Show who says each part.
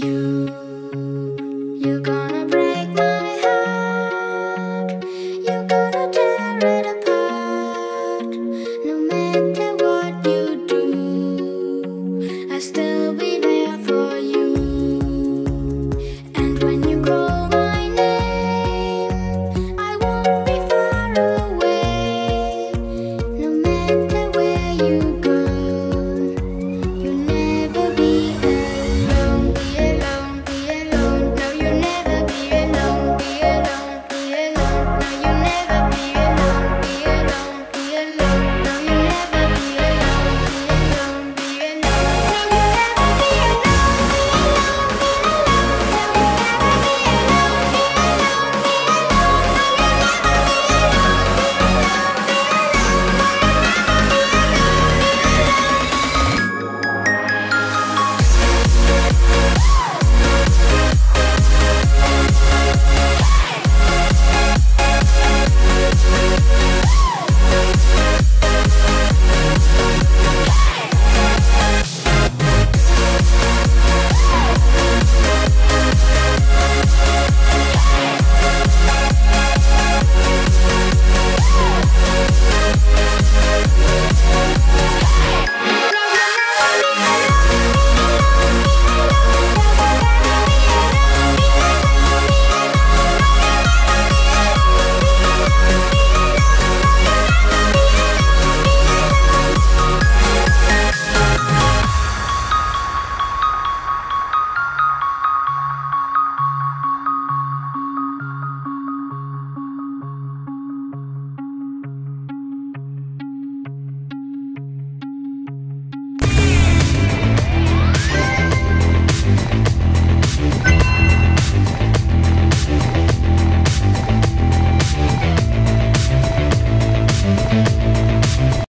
Speaker 1: You, you got